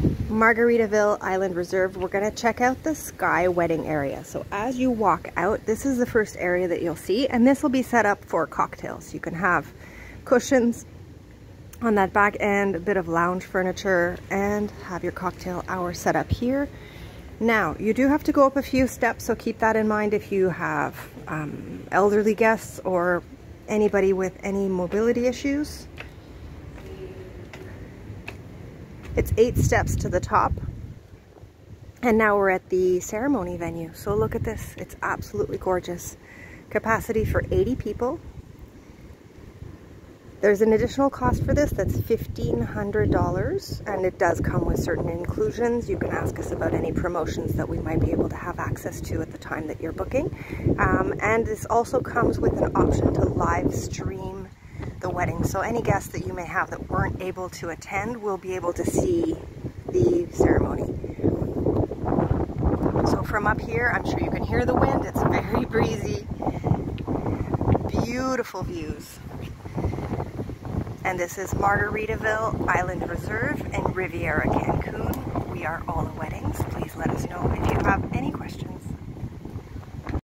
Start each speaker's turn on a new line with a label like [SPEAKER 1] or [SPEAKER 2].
[SPEAKER 1] Margaritaville Island Reserve, we're going to check out the Sky Wedding area. So as you walk out, this is the first area that you'll see, and this will be set up for cocktails. You can have cushions on that back end, a bit of lounge furniture, and have your cocktail hour set up here. Now, you do have to go up a few steps, so keep that in mind if you have um, elderly guests or anybody with any mobility issues. It's eight steps to the top. And now we're at the ceremony venue. So look at this. It's absolutely gorgeous. Capacity for 80 people. There's an additional cost for this that's $1,500 and it does come with certain inclusions. You can ask us about any promotions that we might be able to have access to at the time that you're booking. Um, and this also comes with an option to live stream the wedding. So any guests that you may have that weren't able to attend will be able to see the ceremony. So from up here, I'm sure you can hear the wind. It's very breezy. Beautiful views. And this is Margaritaville Island Reserve in Riviera Cancun. We are Hola Weddings. Please let us know if you have any questions.